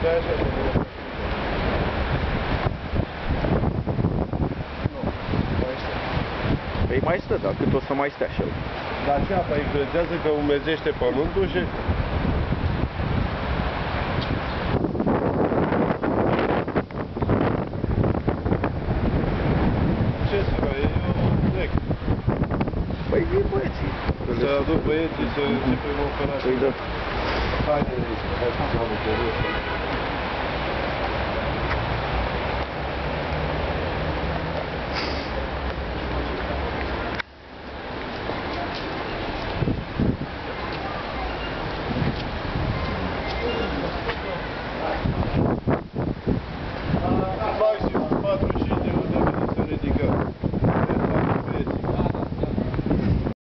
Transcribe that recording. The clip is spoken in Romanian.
Stai așa, mai. Păi mai stă, dar cât o să mai stea și el? Dar ce apa influențează că umezește pământul și... Ce să faci? Eu plec. Păi vin băieții. Să aduc băieții să începem operația. Păi da. Haide, hai să am o